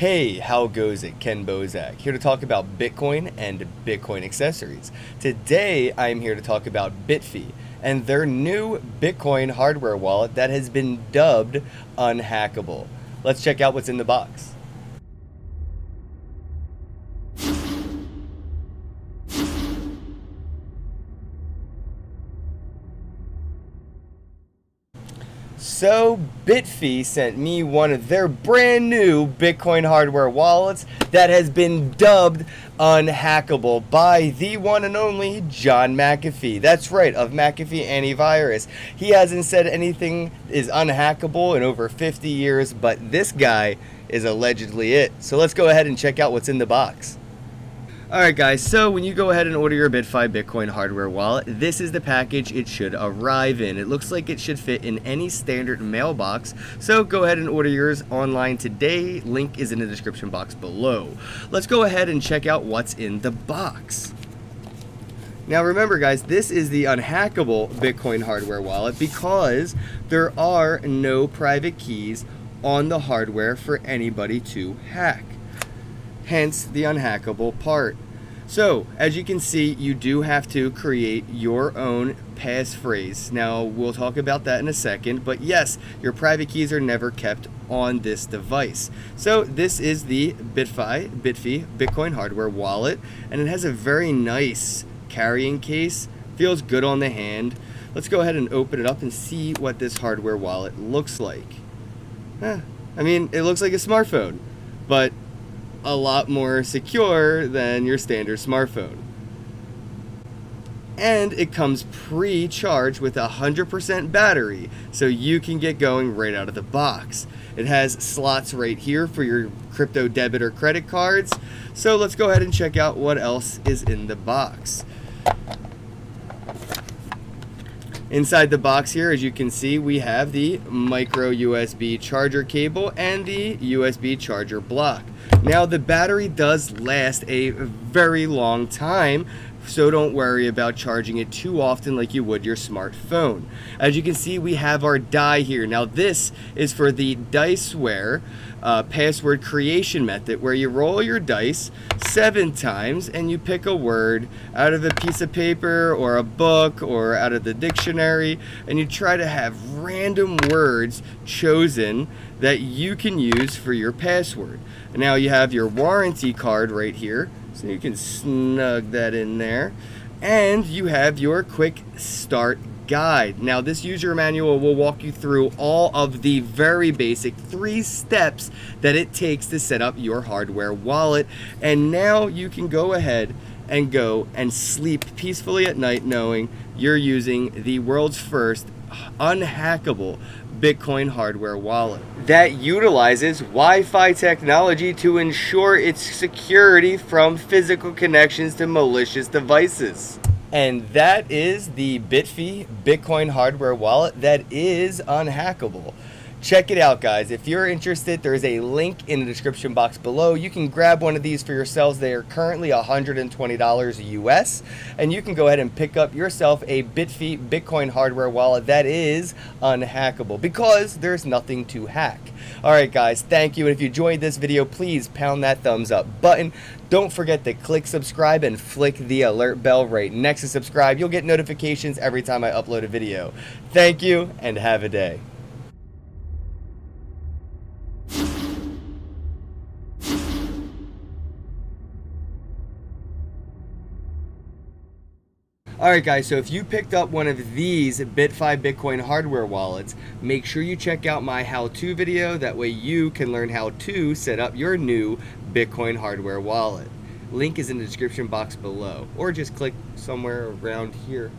Hey, how goes it? Kenn Bosak here to talk about Bitcoin and Bitcoin accessories. Today, I'm here to talk about Bitfi and their new Bitcoin hardware wallet that has been dubbed unhackable. Let's check out what's in the box. So, Bitfi sent me one of their brand new Bitcoin hardware wallets that has been dubbed unhackable by the one and only John McAfee. That's right, of McAfee Antivirus. He hasn't said anything is unhackable in over 50 years, but this guy is allegedly it. So let's go ahead and check out what's in the box. Alright guys, so when you go ahead and order your BitFi Bitcoin hardware wallet, this is the package it should arrive in. It looks like it should fit in any standard mailbox, so go ahead and order yours online today. Link is in the description box below. Let's go ahead and check out what's in the box. Now remember guys, this is the unhackable Bitcoin hardware wallet because there are no private keys on the hardware for anybody to hack hence the unhackable part. So, as you can see, you do have to create your own passphrase. Now, we'll talk about that in a second, but yes, your private keys are never kept on this device. So, this is the BitFi, Bitfy Bitcoin hardware wallet, and it has a very nice carrying case. Feels good on the hand. Let's go ahead and open it up and see what this hardware wallet looks like. I mean, it looks like a smartphone, but a lot more secure than your standard smartphone. And it comes pre-charged with a 100% battery, so you can get going right out of the box. It has slots right here for your crypto debit or credit cards. So let's go ahead and check out what else is in the box. Inside the box here, as you can see, we have the micro USB charger cable and the USB charger block. Now the battery does last a very long time, so don't worry about charging it too often like you would your smartphone. As you can see, we have our die here. Now this is for the Diceware uh, password creation method where you roll your dice seven times and you pick a word out of a piece of paper or a book or out of the dictionary and you try to have random words chosen that you can use for your password. now you have your warranty card right here so you can snug that in there. And you have your quick start guide. Now this user manual will walk you through all of the very basic three steps that it takes to set up your hardware wallet. And now you can go ahead and go and sleep peacefully at night knowing you're using the world's first unhackable Bitcoin hardware wallet that utilizes Wi-Fi technology to ensure its security from physical connections to malicious devices. And that is the Bitfi Bitcoin hardware wallet that is unhackable. Check it out, guys. If you're interested, there's a link in the description box below. You can grab one of these for yourselves. They are currently $120 US, and you can go ahead and pick up yourself a Bitfi Bitcoin hardware wallet that is unhackable because there's nothing to hack. All right, guys, thank you. And if you enjoyed this video, please pound that thumbs up button. Don't forget to click subscribe and flick the alert bell right next to subscribe. You'll get notifications every time I upload a video. Thank you, and have a day. Alright guys, so if you picked up one of these BitFi Bitcoin hardware wallets, make sure you check out my how-to video, that way you can learn how to set up your new Bitcoin hardware wallet. Link is in the description box below, or just click somewhere around here.